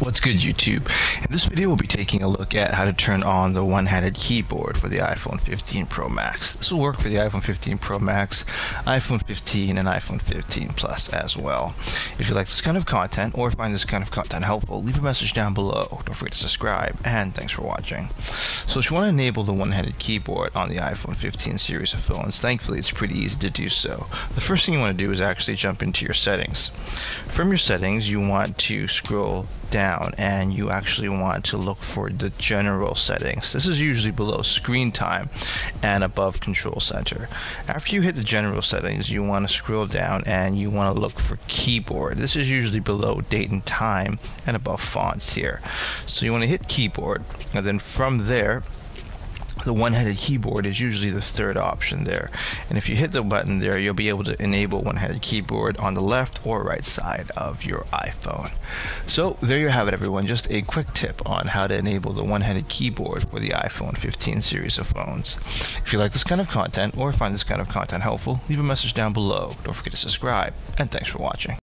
What's good YouTube? In this video we'll be taking a look at how to turn on the one-handed keyboard for the iPhone 15 Pro Max. This will work for the iPhone 15 Pro Max, iPhone 15 and iPhone 15 Plus as well. If you like this kind of content or find this kind of content helpful, leave a message down below. Don't forget to subscribe and thanks for watching. So if you want to enable the one-handed keyboard on the iPhone 15 series of phones, thankfully it's pretty easy to do so. The first thing you want to do is actually jump into your settings. From your settings you want to scroll down and you actually want to look for the general settings. This is usually below screen time and above control center. After you hit the general settings, you want to scroll down and you want to look for keyboard. This is usually below date and time and above fonts here. So you want to hit keyboard and then from there the one-handed keyboard is usually the third option there. And if you hit the button there you'll be able to enable one-handed keyboard on the left or right side of your iPhone. So there you have it everyone. Just a quick tip on how to enable the one-handed keyboard for the iPhone 15 series of phones. If you like this kind of content or find this kind of content helpful leave a message down below. Don't forget to subscribe and thanks for watching